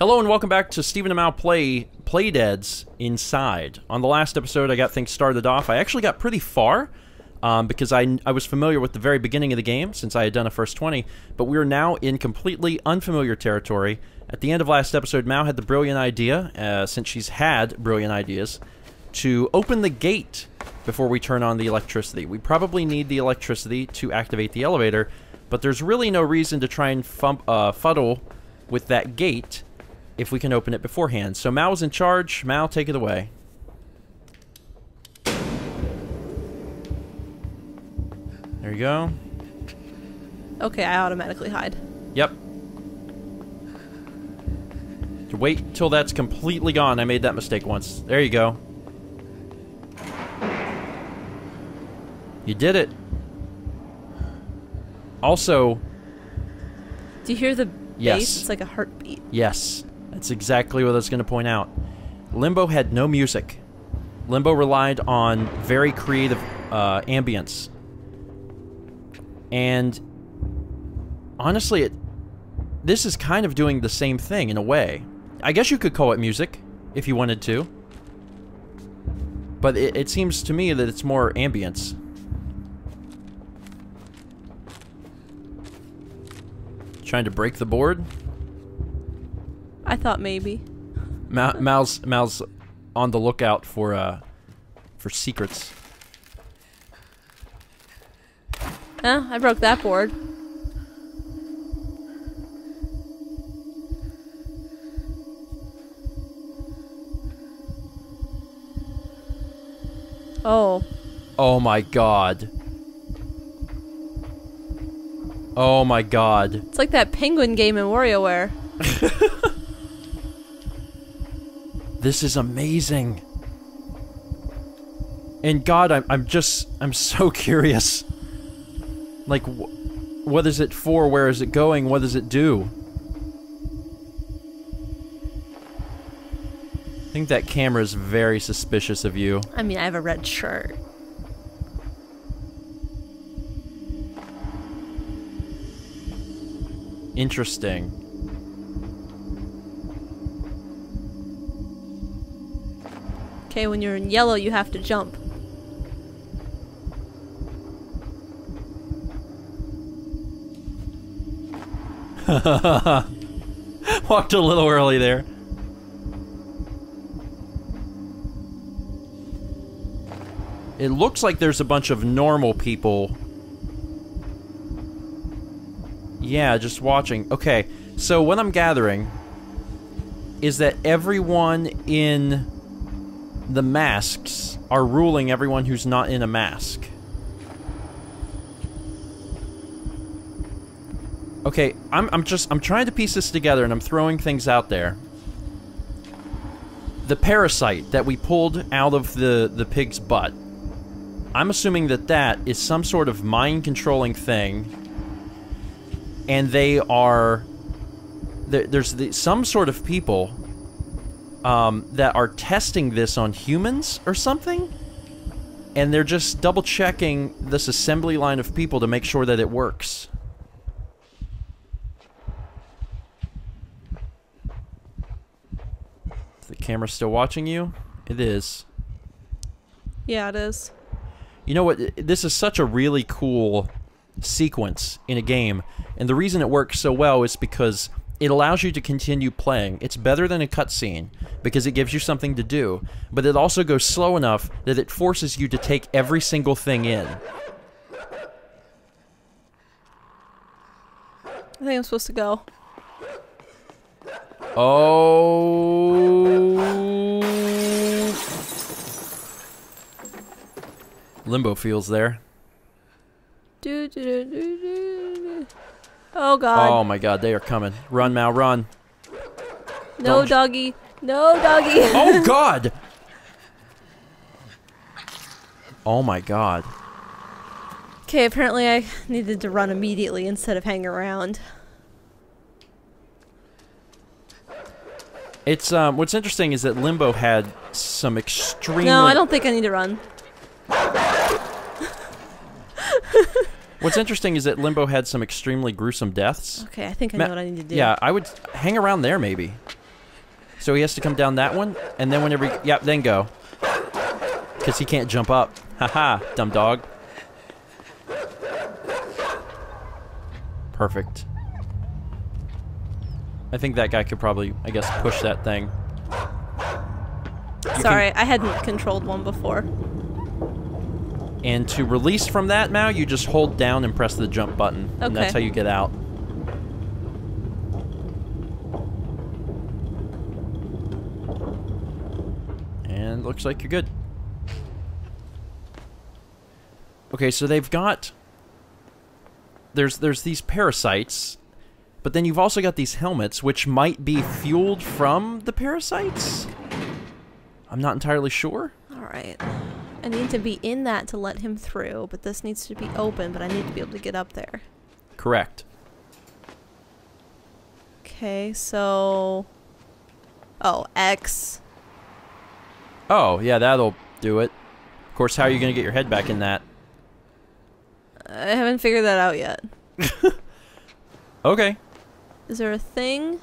Hello and welcome back to Stephen Mal play Playdeads Inside. On the last episode, I got things started off. I actually got pretty far um, because I, I was familiar with the very beginning of the game since I had done a first 20, but we are now in completely unfamiliar territory. At the end of last episode, Mal had the brilliant idea, uh, since she's had brilliant ideas, to open the gate before we turn on the electricity. We probably need the electricity to activate the elevator, but there's really no reason to try and fump, uh, fuddle with that gate if we can open it beforehand. So Mal's in charge. Mal, take it away. There you go. Okay, I automatically hide. Yep. To wait till that's completely gone. I made that mistake once. There you go. You did it. Also, Do you hear the Yes. bass? It's like a heartbeat. Yes, that's exactly what I was going to point out. Limbo had no music. Limbo relied on very creative uh, ambience. And honestly, it, this is kind of doing the same thing in a way. I guess you could call it music if you wanted to. But it, it seems to me that it's more ambience. Trying to break the board? I thought maybe. Ma Mal's Mal's on the lookout for uh for secrets. Eh, I broke that board. Oh, Oh my god. Oh my god. it's like that penguin game in WarioWare. This is amazing. And god, I'm I'm just I'm so curious. Like wh what is it for? Where is it going? What does it do? I think that camera is very suspicious of you. I mean, I have a red shirt. Interesting. Okay, when you're in yellow, you have to jump. Walked a little early there. It looks like there's a bunch of normal people. Yeah, just watching. Okay, so what I'm gathering is that everyone in the masks are ruling everyone who's not in a mask. Okay, I'm, I'm just I'm trying to piece this together and I'm throwing things out there. The parasite that we pulled out of the the pig's butt. I'm assuming that that is some sort of mind controlling thing, and they are there, there's the, some sort of people um, that are testing this on humans or something, and they're just double checking this assembly line of people to make sure that it works. Is the camera still watching you? It is. Yeah, it is. You know what? This is such a really cool sequence in a game, and the reason it works so well is because it allows you to continue playing. It's better than a cutscene because it gives you something to do, but it also goes slow enough that it forces you to take every single thing in. I think I'm supposed to go. Oh. Limbo feels there. Do, do, do, do, do, do. Oh god. Oh my god, they are coming. Run, Mal, run. no don't- doggy. No doggy. Oh god! Oh my god. okay, apparently I needed to run immediately instead of hang around. It's um what's interesting is that Limbo had some extremely No, I don't think I need to run. What's interesting is that Limbo had some extremely gruesome deaths. Okay, I think I Ma- know what I need to do. Yeah, I would hang around there maybe. So he has to come down that one, and then whenever, he, yep, then go. Because he can't jump up. Haha, dumb dog. Perfect. I think that guy could probably, I guess, push that thing. You Sorry, I hadn't controlled one before. And to release from that, Mal, you just hold down and press the jump button. And that's how you get out. And looks like you're good. Okay, so they've got there's there's these parasites, but then you've also got these helmets which might be fueled from the parasites. I'm not entirely sure. Alright. I need to be in that to let him through, but this needs to be open, but I need to be able to get up there. Correct. Okay, so... Oh, X. Oh, yeah, that'll do it. Of course, how are you going to get your head back in that? I haven't figured that out yet. Okay. Is there a thing?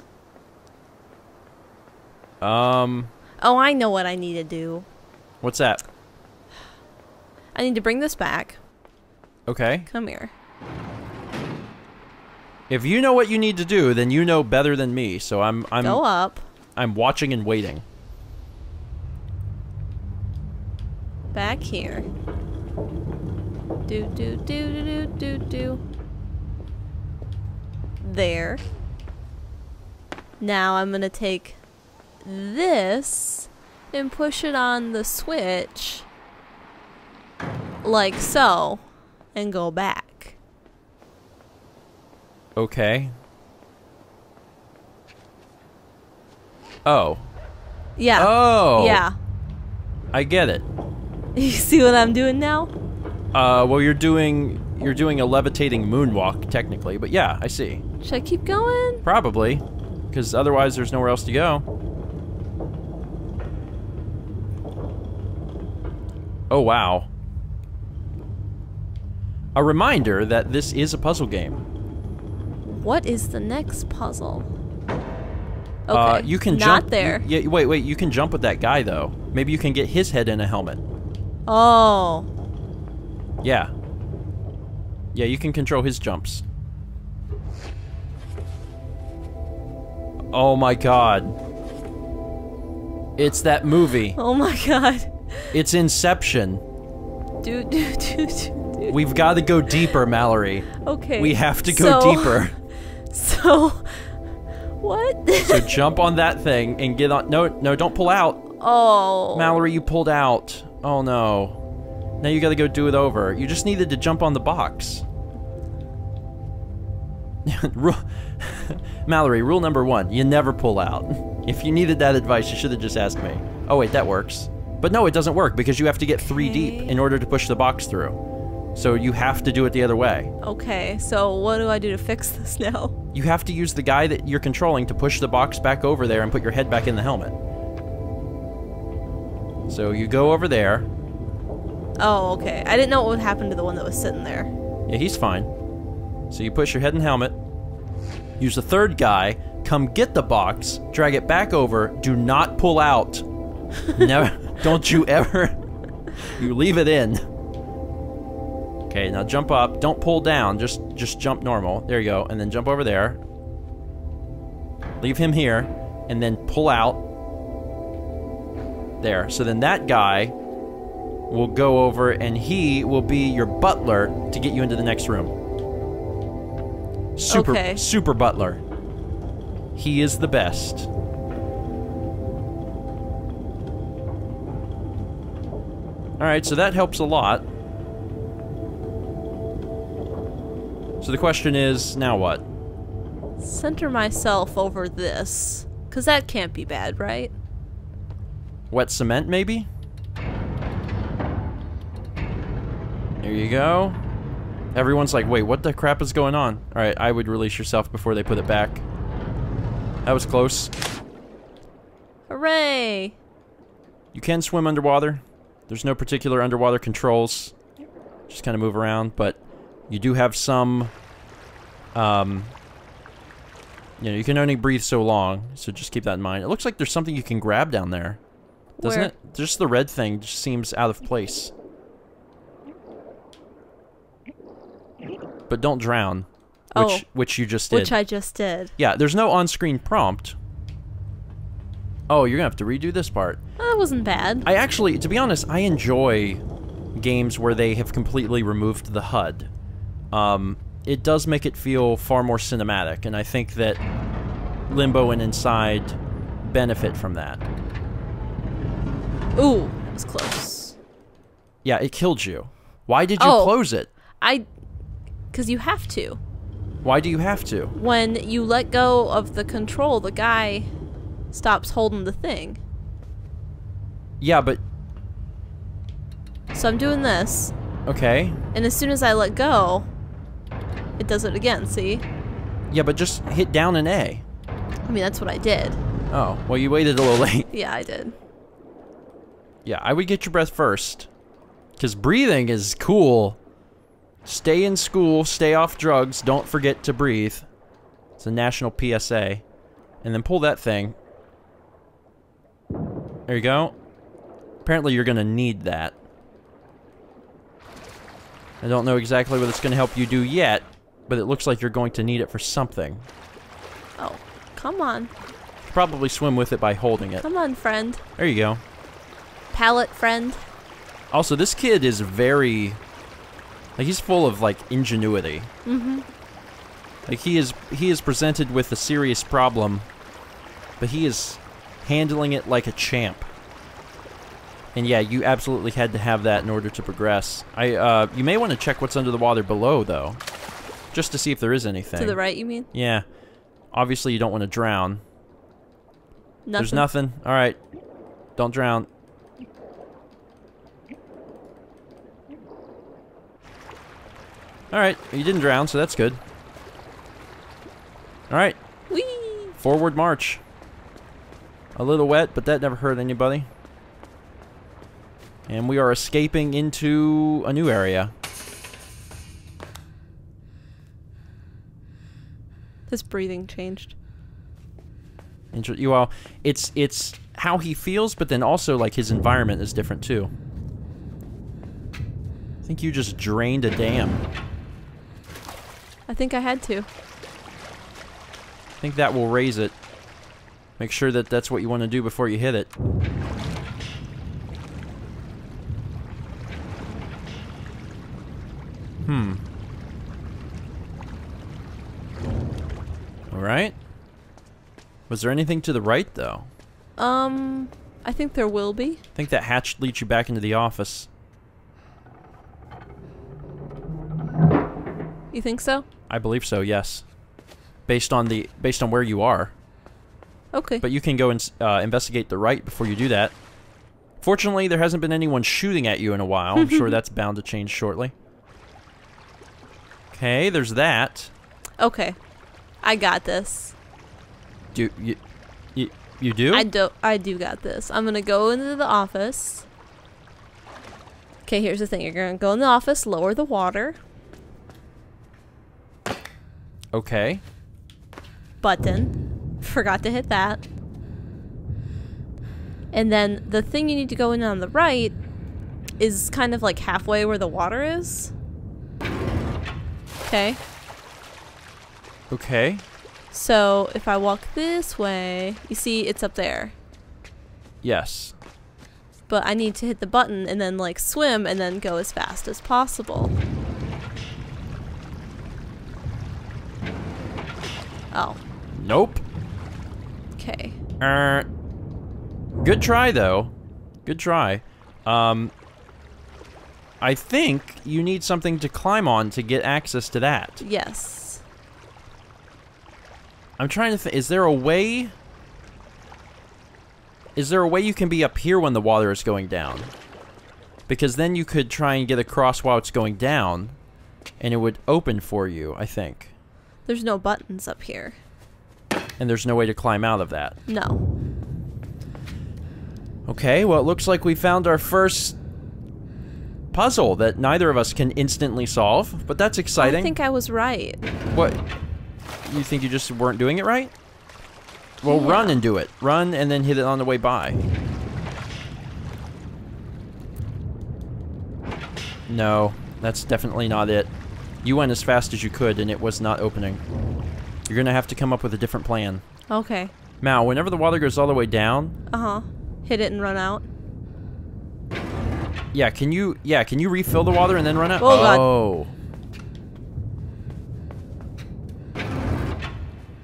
Um, Oh, I know what I need to do. what's that? I need to bring this back. Okay. Come here. If you know what you need to do, then you know better than me. So I'm I'm Go up. I'm watching and waiting. Back here. Do do do do do do do. There. Now I'm gonna take this and push it on the switch like so and go back. Okay. Oh. Yeah. Oh. Yeah. I get it. You see what I'm doing now? Uh, well, you're doing you're doing a levitating moonwalk technically, but yeah, I see. Should I keep going? Probably, because otherwise there's nowhere else to go. Oh wow. A reminder that this is a puzzle game. What is the next puzzle? Okay. Uh, you can Not jump. there. you- yeah, wait, wait. You can jump with that guy though. Maybe you can get his head in a helmet. Oh. Yeah. Yeah, you can control his jumps. Oh my god. It's that movie. Oh my god. It's Inception. Do do. do. We've got to go deeper, Mallory. Okay. We have to go so- deeper. So, what? So jump on that thing and get on. No, no, don't pull out. oh. Mallory, you pulled out. Oh no. Now you gotta go do it over. You just needed to jump on the box. Mallory, rule number one you never pull out. If you needed that advice, you should have just asked me. Oh, wait, that works. But no, it doesn't work because you have to get three deep in order to push the box through. So you have to do it the other way. Okay, so what do I do to fix this now? You have to use the guy that you're controlling to push the box back over there and put your head back in the helmet. So you go over there. Oh, okay. I didn't know what would happen to the one that was sitting there. Yeah, he's fine. So you push your head and helmet. Use the third guy. Come get the box. Drag it back over. Do not pull out. Never. Don't you ever. You leave it in. Okay, now jump up. Don't pull down. Just just jump normal. There you go. And then jump over there. Leave him here, and then pull out. There. So then that guy will go over and he will be your butler to get you into the next room. Super Okay. super butler. He is the best. Alright, so that helps a lot. So the question is, now what? Center myself over this. Because that can't be bad, right? Wet cement, maybe? There you go. Everyone's like, wait, what the crap is going on? Alright, I would release yourself before they put it back. That was close. Hooray! You can swim underwater. There's no particular underwater controls. Just kind of move around, but you do have some um, You know, you can only breathe so long, so just keep that in mind. It looks like there's something you can grab down there. Doesn't Where? it? Just the red thing just seems out of place. But don't drown. Which Oh. which you just did. Which I just did. yeah, there's no on-screen prompt. Oh, you're gonna have to redo this part. That wasn't bad. I actually, to be honest, I enjoy games where they have completely removed the HUD. Um, it does make it feel far more cinematic, and I think that Limbo and Inside benefit from that. Ooh, that was close. Yeah, it killed you. Why did you Oh. close it? I. Because you have to. Why do you have to? When you let go of the control, the guy stops holding the thing. Yeah, but So I'm doing this, okay. and as soon as I let go, it does it again, see? Yeah, but just hit down an A. I mean, that's what I did. Oh, well, you waited a little late. Yeah, I did. Yeah, I would get your breath first. Because breathing is cool. Stay in school, stay off drugs, don't forget to breathe. It's a national PSA. And then pull that thing. There you go. Apparently, you're going to need that. I don't know exactly what it's going to help you do yet, but it looks like you're going to need it for something. Oh, come on. Probably swim with it by holding it. Come on, friend. There you go. Pallet friend. Also, this kid is very like he's full of like ingenuity. Mm-hmm. Like he is he is presented with a serious problem, but he is handling it like a champ. And yeah, you absolutely had to have that in order to progress. I uh you may want to check what's under the water below though. Just to see if there is anything. To the right, you mean? Yeah. Obviously you don't want to drown. Nothing. There's nothing. All right. Don't drown. All right, you didn't drown, so that's good. All right, Whee! forward march. A little wet, but that never hurt anybody. And we are escaping into a new area. His breathing changed. Inter- you well, it's it's how he feels, but then also like his environment is different too. I think you just drained a dam. I think I had to. I think that will raise it. Make sure that that's what you want to do before you hit it. Hmm. All right. Was there anything to the right though? Um, I think there will be. I think that hatch leads you back into the office. You think so? I believe so. Yes. Based on the based on where you are. Okay. But you can go and uh, investigate the right before you do that. Fortunately, there hasn't been anyone shooting at you in a while. I'm sure that's bound to change shortly. Okay, there's that. okay. I got this. Do you you, you do? I do. I do got this. I'm gonna go into the office. Okay, here's the thing. You're gonna go in the office, lower the water okay. button. Forgot to hit that. And then the thing you need to go in on the right is kind of like halfway where the water is. Okay. Okay. So if I walk this way, you see it's up there. Yes. But I need to hit the button and then like swim and then go as fast as possible. Oh, Nope. okay. Er. Good try though. Good try. Um. I think you need something to climb on to get access to that. Yes. I'm trying to think. Is there a way? Is there a way you can be up here when the water is going down? Because then you could try and get across while it's going down, and it would open for you. I think. There's no buttons up here. And there's no way to climb out of that. No. Okay. Well, it looks like we found our first puzzle that neither of us can instantly solve, but that's exciting. I think I was right. What? You think you just weren't doing it right? Well, run and do it. Run and then hit it on the way by. No, that's definitely not it. You went as fast as you could and it was not opening. You're gonna have to come up with a different plan. Okay. Mal, whenever the water goes all the way down, Uh huh. Hit it and run out. yeah, can you yeah, can you refill the water and then run out? Oh, God.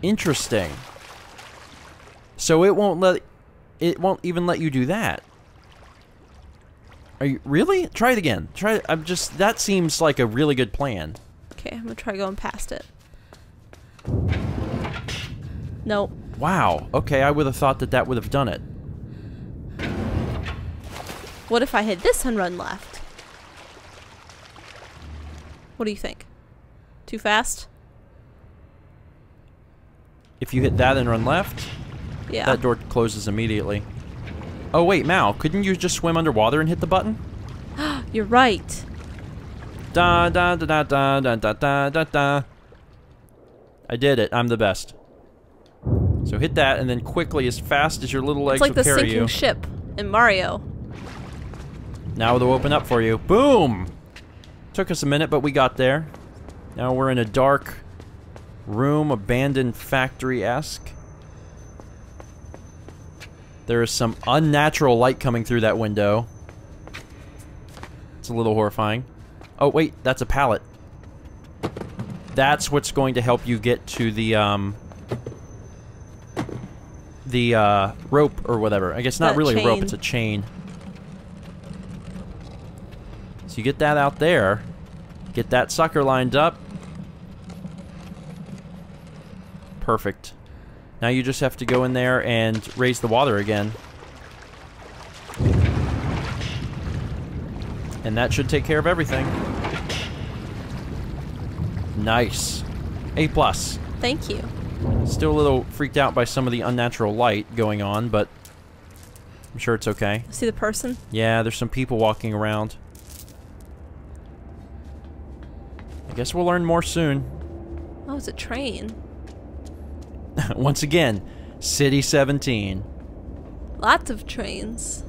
Interesting. So it won't let it won't even let you do that. Are you really? Try it again. Try it. I'm just that seems like a really good plan. Okay, I'm gonna try going past it. Nope. Wow. Okay, I would have thought that that would have done it. What if I hit this and run left? What do you think? Too fast? If you hit that and run left, Yeah. that door closes immediately. Oh wait, Mal, couldn't you just swim underwater and hit the button? You're right. Da da da da da da da da da da. I did it. I'm the best. So hit that, and then quickly, as fast as your little legs It's like will the sinking you. ship in Mario. now they'll open up for you. Boom! Took us a minute, but we got there. Now we're in a dark room, abandoned factory-esque. There is some unnatural light coming through that window. It's a little horrifying. Oh, wait, that's a pallet. That's what's going to help you get to the, um... The, uh, rope or whatever. I guess not That really a rope, it's a chain. So you get that out there. Get that sucker lined up. Perfect. Now you just have to go in there and raise the water again. And that should take care of everything. Nice. A plus. Thank you. Still a little freaked out by some of the unnatural light going on, but I'm sure it's okay. See the person? Yeah, there's some people walking around. I guess we'll learn more soon. Oh, it's a train. Once again, City 17. Lots of trains.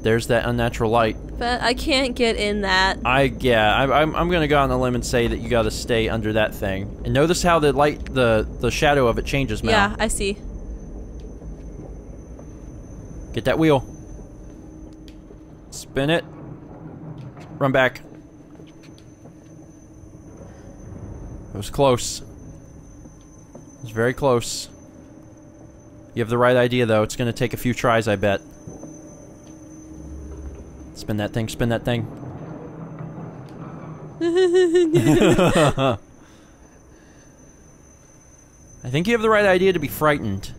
There's that unnatural light. But I can't get in that. I yeah, I, I'm I'm gonna go on a limb and say that you got to stay under that thing. And notice how the light, the the shadow of it changes, Mal. Yeah, I see. Get that wheel. Spin it. Run back. It was close. It was very close. You have the right idea, though. It's going to take a few tries, I bet. Spin that thing, spin that thing. I think you have the right idea to be frightened.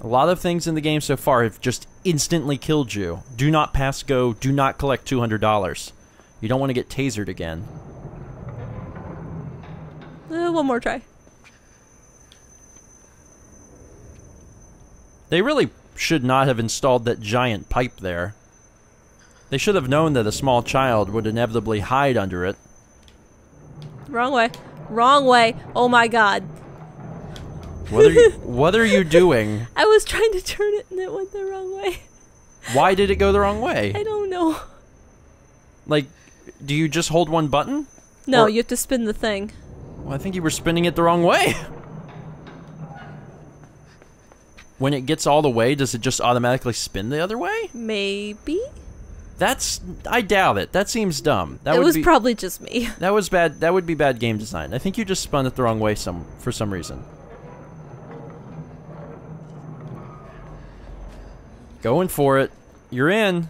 A lot of things in the game so far have just instantly killed you. Do not pass go. Do not collect $200. You don't want to get tasered again. Uh, one more try. They really should not have installed that giant pipe there. They should have known that a small child would inevitably hide under it. Wrong way. Wrong way. Oh my god. What are you, what are you doing? I was trying to turn it and it went the wrong way. Why did it go the wrong way? I don't know. Like, do you just hold one button? No, Or- you have to spin the thing. Well, I think you were spinning it the wrong way. When it gets all the way, does it just automatically spin the other way? Maybe? That's I doubt it. That seems dumb. That it would was be probably just me. that was bad. That would be bad game design. I think you just spun it the wrong way some for some reason. Going for it. You're in.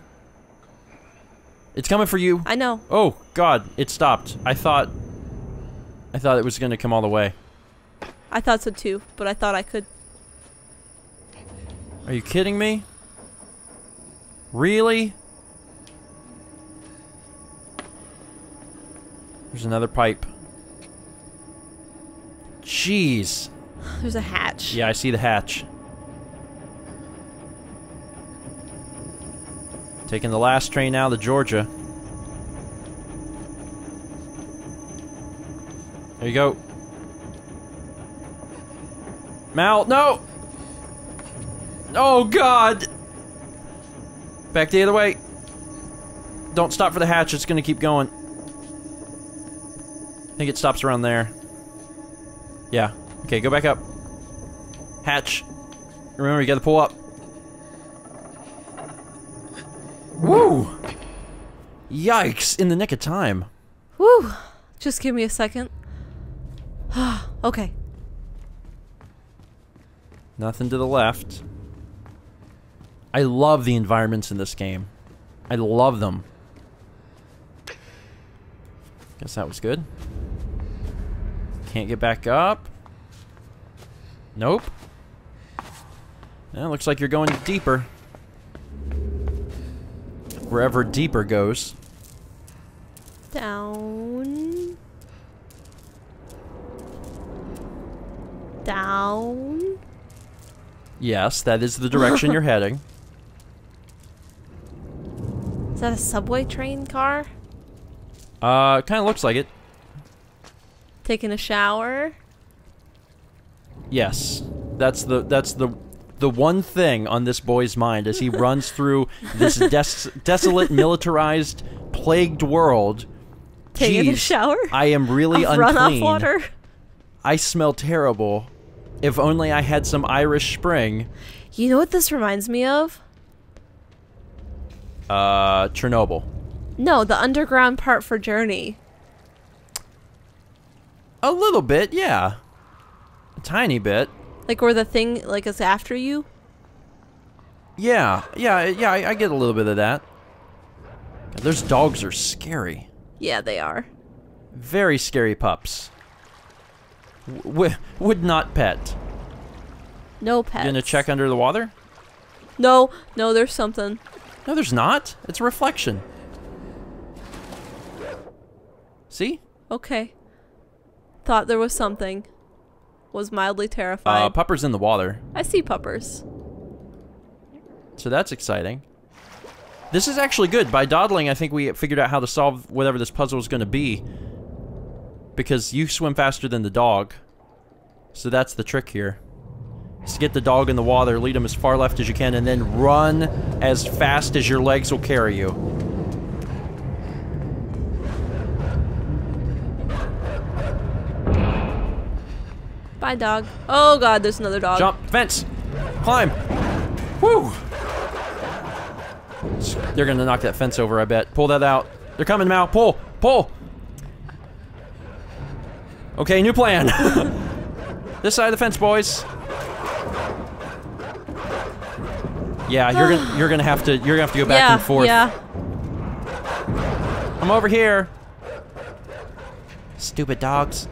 It's coming for you. I know. Oh God! It stopped. I thought. I thought it was going to come all the way. I thought so too, but I thought I could. Are you kidding me? Really? There's another pipe. Jeez. There's a hatch. Yeah, I see the hatch. Taking the last train out of Georgia. There you go. Mal, no! Oh, God! Back the other way. Don't stop for the hatch, it's gonna keep going. I think it stops around there. Yeah. Okay, go back up. Hatch. Remember, you gotta pull up. Woo! Yikes, in the nick of time. Whew. Just give me a second. okay. Nothing to the left. I love the environments in this game. I love them. Guess that was good. Can't get back up. Nope. Yeah, looks like you're going deeper. Wherever deeper goes. Down. Down. Yes, that is the direction you're heading. Is that a subway train car? Uh, kind of looks like it. Taking a shower? Yes, that's the that's the the one thing on this boy's mind as he runs through this des- desolate, militarized, plagued world. Taking a shower? I am really Of unclean. runoff water? I smell terrible. If only I had some Irish Spring. You know what this reminds me of? Uh, Chernobyl. No, the underground part for Journey. A little bit, yeah. A tiny bit. Like where the thing like is after you? Yeah, yeah, yeah. I, I get a little bit of that. God, those dogs are scary. Yeah, they are. Very scary pups. W- would not pet. No. You gonna check under the water? No, no, there's something. No, there's not. It's a reflection. See? Okay. Thought there was something. Was mildly Uh, terrified. Pupper's in the water, I see puppers. so that's exciting. This is actually good. By dawdling, I think we figured out how to solve whatever this puzzle is going to be. Because you swim faster than the dog. So that's the trick here. Is to get the dog in the water, lead him as far left as you can, and then run as fast as your legs will carry you. Bye, dog. Oh god, there's another dog. Jump, fence, climb. Woo! They're gonna knock that fence over, I bet. Pull that out. They're coming, Mal. Pull, pull. Okay, new plan. this side of the fence, boys. Yeah, you're gonna you're gonna have to you're gonna have to go back yeah, and forth. yeah. I'm over here. Stupid dogs.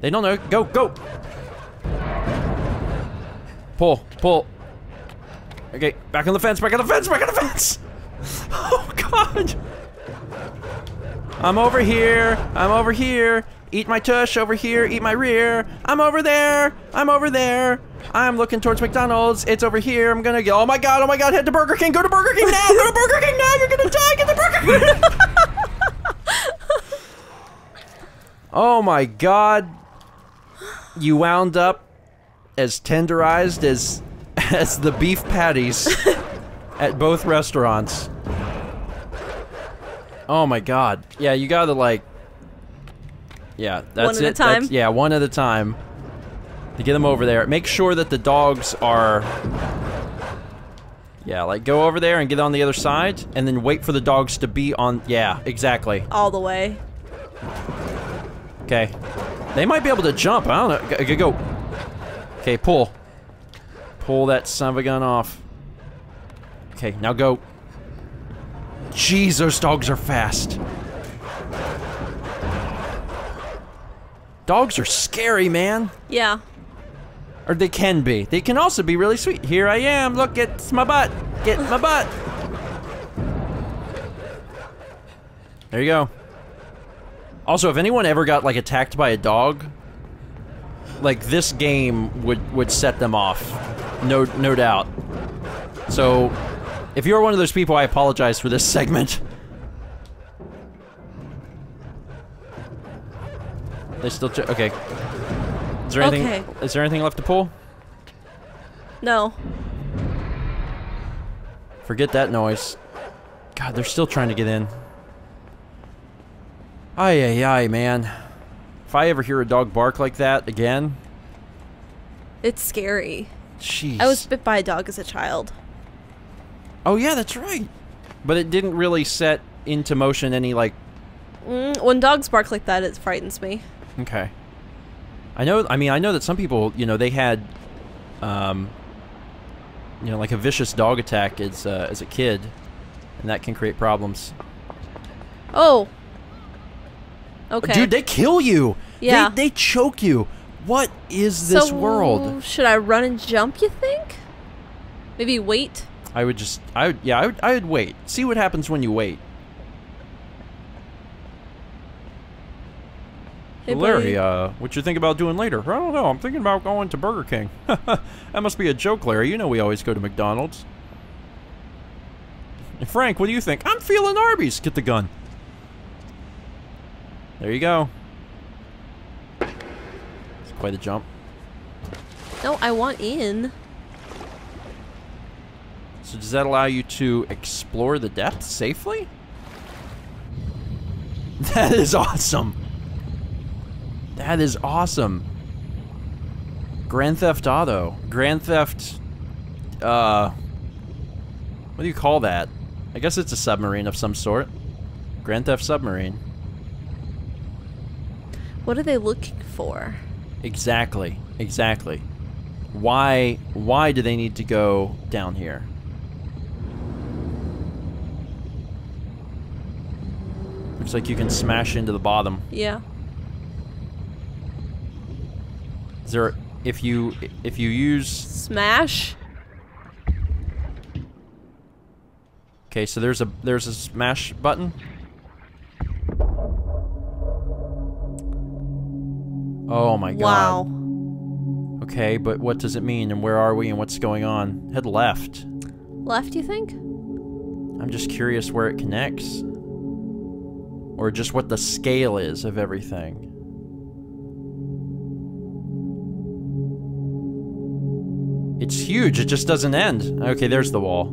They don't know. Go, go. Pull, pull. Okay, back on the fence, back on the fence, back on the fence. Oh, God. I'm over here. I'm over here. Eat my tush over here. Eat my rear. I'm over there. I'm over there. I'm looking towards McDonald's. It's over here. I'm gonna go. Oh my god. Oh my god. Head to Burger King. Go to Burger King now. Go to Burger King now. You're gonna die. Get to Burger King. oh my god. You wound up as tenderized as as the beef patties at both restaurants. Oh my god. Yeah, you gotta like. Yeah, that's One at a it. That's- yeah, one at a time. To get them over there. Make sure that the dogs are. Yeah, like go over there and get on the other side, and then wait for the dogs to be on. Yeah, exactly. All the way. Okay. They might be able to jump. I don't know. Go. go. Okay, pull. Pull that son of a gun off. Okay, now go. Jeez, those dogs are fast. Dogs are scary, man. Yeah. Or they can be. They can also be really sweet. Here I am. Look, it's my butt. Get my butt. There you go. Also, if anyone ever got like attacked by a dog, like this game would would set them off. No no doubt. So, if you're one of those people, I apologize for this segment. They still okay. Is there anything? Okay. Is there anything left to pull? No. Forget that noise. God, they're still trying to get in. Ay ay ay, man. If I ever hear a dog bark like that again, It's scary. jeez. I was bit by a dog as a child. Oh yeah, that's right. But it didn't really set into motion any like. Mm, when dogs bark like that, it frightens me. Okay. I know. I mean, I know that some people, you know, they had, um, you know, like a vicious dog attack as uh, as a kid, and that can create problems. Oh. Okay. Dude, they kill you. Yeah. They, they choke you. What is this so, world? Should I run and jump, you think? Maybe wait? I would just, I would, yeah, I would, I would wait. See what happens when you wait. Hey, Larry, uh, what you think about doing later? I don't know. I'm thinking about going to Burger King. that must be a joke, Larry. You know we always go to McDonald's. Frank, what do you think? I'm feeling Arby's. Get the gun. There you go. It's quite a jump. No, I want in. So does that allow you to explore the depths safely? That is awesome. That is awesome. Grand Theft Auto. Grand Theft uh What do you call that? I guess it's a submarine of some sort. Grand Theft Submarine. What are they looking for? Exactly. Exactly. Why why do they need to go down here? Looks like you can smash into the bottom. Yeah. Is there if you if you use Smash? Okay, so there's a there's a smash button. Oh my god. Wow. Okay, but what does it mean and where are we and what's going on? Head left. Left, you think? I'm just curious where it connects. Or just what the scale is of everything. It's huge, it just doesn't end. Okay, there's the wall.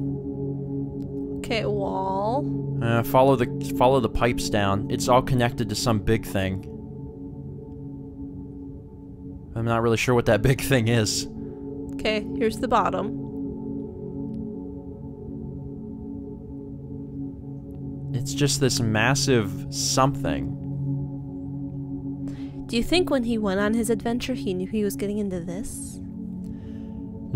Okay, wall. Uh, follow the follow the pipes down. It's all connected to some big thing. I'm not really sure what that big thing is. Okay, here's the bottom. It's just this massive something. Do you think when he went on his adventure, he knew he was getting into this?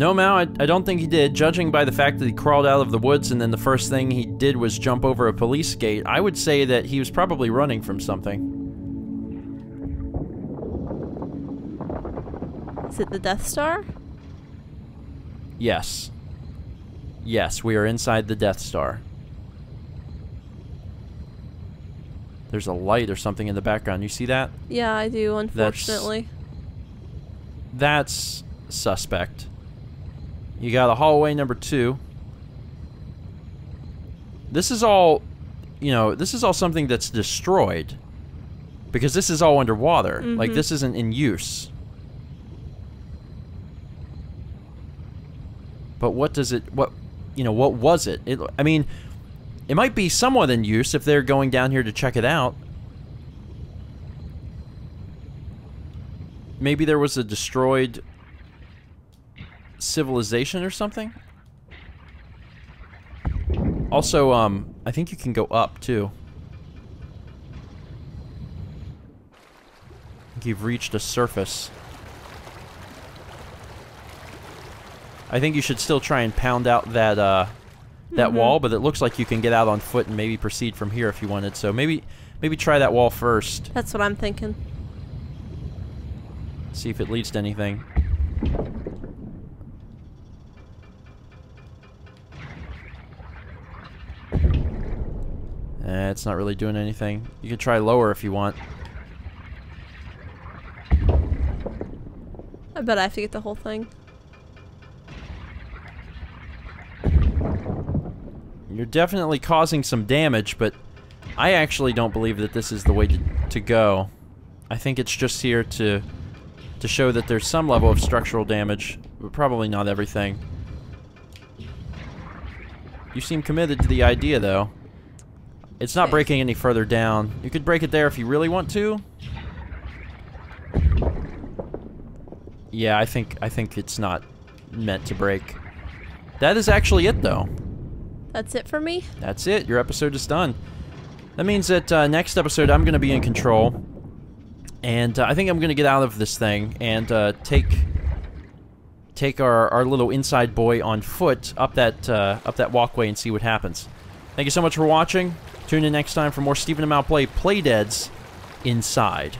No, Mal, I, I don't think he did. Judging by the fact that he crawled out of the woods and then the first thing he did was jump over a police gate, I would say that he was probably running from something. Is it the Death Star? Yes. Yes, we are inside the Death Star. There's a light or something in the background. You see that? Yeah, I do, unfortunately. That's suspect. You got a hallway number two. This is all, you know, this is all something that's destroyed. Because this is all underwater. Like, Mhm. this isn't in use. But what does it, what, you know, what was it? it? I mean, it might be somewhat in use if they're going down here to check it out. Maybe there was a destroyed civilization or something. Also, um, I think you can go up too. I think you've reached a surface. I think you should still try and pound out that uh, that Mhm. wall, but it looks like you can get out on foot and maybe proceed from here if you wanted. So maybe maybe try that wall first. That's what I'm thinking. See if it leads to anything. Eh, it's not really doing anything. You can try lower if you want. I bet I have to get the whole thing. You're definitely causing some damage, but I actually don't believe that this is the way to, to go. I think it's just here to to show that there's some level of structural damage, but probably not everything. You seem committed to the idea, though. It's not breaking any further down. You could break it there if you really want to. Yeah, I think I think it's not meant to break. That is actually it, though. That's it for me? That's it. Your episode is done. That means that uh, next episode I'm going to be in control, and uh, I think I'm going to get out of this thing and uh, take take our, our little inside boy on foot up that uh, up that walkway and see what happens. Thank you so much for watching. Tune in next time for more Stephen and Mal play Playdeads Inside.